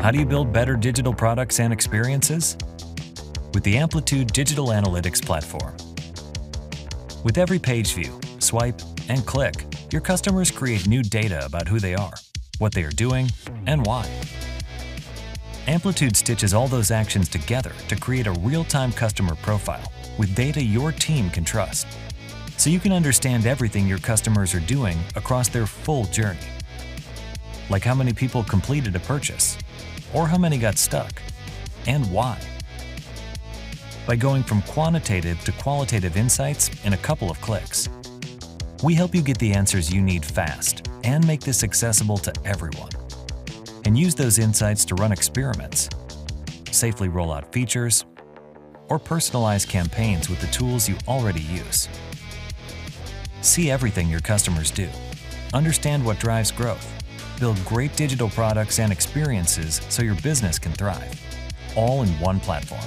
How do you build better digital products and experiences? With the Amplitude Digital Analytics Platform. With every page view, swipe, and click, your customers create new data about who they are, what they are doing, and why. Amplitude stitches all those actions together to create a real-time customer profile with data your team can trust. So you can understand everything your customers are doing across their full journey. Like how many people completed a purchase, or how many got stuck, and why. By going from quantitative to qualitative insights in a couple of clicks, we help you get the answers you need fast and make this accessible to everyone. And use those insights to run experiments, safely roll out features, or personalize campaigns with the tools you already use. See everything your customers do, understand what drives growth, build great digital products and experiences so your business can thrive, all in one platform.